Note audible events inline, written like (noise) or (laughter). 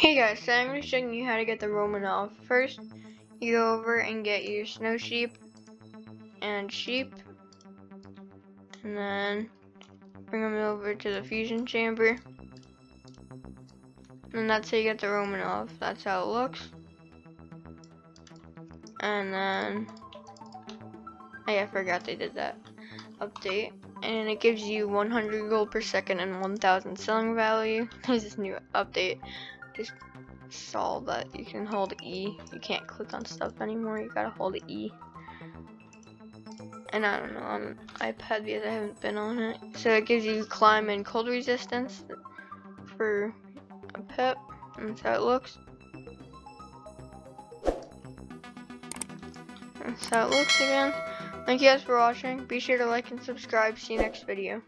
Hey guys, so I'm going to you how to get the Romanov. First, you go over and get your snow sheep and sheep. And then bring them over to the fusion chamber. And that's how you get the Romanov. That's how it looks. And then, oh I forgot they did that update. And it gives you 100 gold per second and 1000 selling value. There's (laughs) this new update just saw that you can hold E. You can't click on stuff anymore. You gotta hold E. And I don't know on iPad because I haven't been on it. So it gives you climb and cold resistance for a pet. And that's how it looks. That's how it looks again. Thank you guys for watching. Be sure to like and subscribe. See you next video.